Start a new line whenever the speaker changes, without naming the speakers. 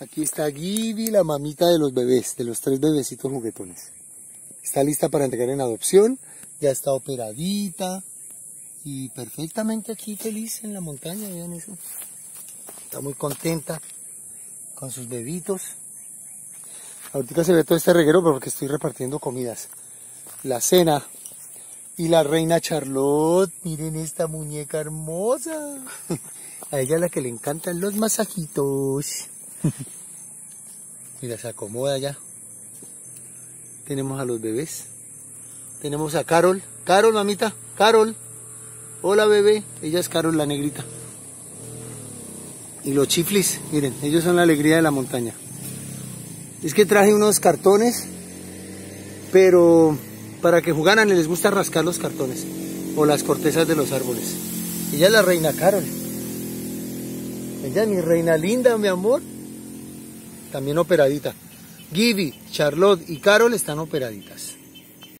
Aquí está Gibi, la mamita de los bebés, de los tres bebecitos juguetones. Está lista para entregar en adopción, ya está operadita y perfectamente aquí feliz en la montaña, vean eso. Está muy contenta con sus bebitos. Ahorita se ve todo este reguero porque estoy repartiendo comidas. La cena y la reina Charlotte, miren esta muñeca hermosa. A ella la que le encantan los masajitos. Mira, se acomoda ya. Tenemos a los bebés. Tenemos a Carol. Carol, mamita. Carol. Hola, bebé. Ella es Carol, la negrita. Y los chiflis, miren, ellos son la alegría de la montaña. Es que traje unos cartones, pero para que jugaran les gusta rascar los cartones o las cortezas de los árboles. Ella es la reina Carol. Ella es mi reina linda, mi amor. También operadita. Gibby, Charlotte y Carol están operaditas.